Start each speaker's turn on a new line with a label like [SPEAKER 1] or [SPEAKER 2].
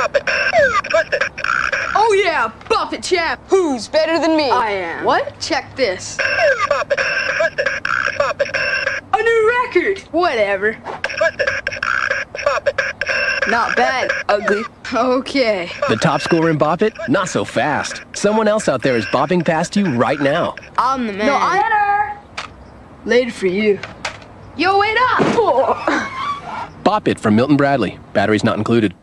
[SPEAKER 1] Stop it. Twist it.
[SPEAKER 2] Oh yeah, Bop It champ.
[SPEAKER 3] Who's better than me?
[SPEAKER 2] I am.
[SPEAKER 3] What?
[SPEAKER 2] Check this.
[SPEAKER 1] Bop it. Twist it. Bop it.
[SPEAKER 2] A new record. Whatever.
[SPEAKER 1] Twist it. Bop it.
[SPEAKER 3] Not bad. Ugly.
[SPEAKER 2] Okay.
[SPEAKER 4] The top scorer in Bop It? Not so fast. Someone else out there is bopping past you right now.
[SPEAKER 2] I'm the man.
[SPEAKER 3] No, I.
[SPEAKER 2] Later for you. Yo, wait up. Oh.
[SPEAKER 4] Bop It from Milton Bradley. Batteries not included.